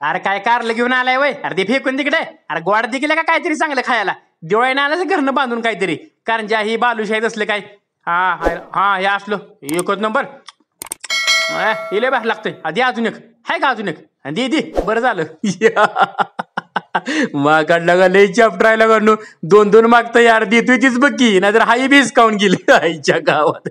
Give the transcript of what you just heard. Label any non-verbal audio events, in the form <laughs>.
अरे काय कारलं घेऊन आलाय वय? अरे ते फेकून तिकडे. अरे गोड दिले का काहीतरी चांगलं खायला? दिवाळीनं आलं घरनं बांधून काहीतरी. कारण ज्या ही बालुशाहीत असलं काय? हा हा हे असलो. एकच नंबर. इले बाहेर लागतंय. आधी अजून एक. हाय का अजून एक? दे दे. बरं झालं. <laughs> माकडला का लय चापटायला करणू दोन दोन मागतं यार. देतोय तीच बघ की नाहीतर हाय बीस काऊन गेली आईच्या गावात.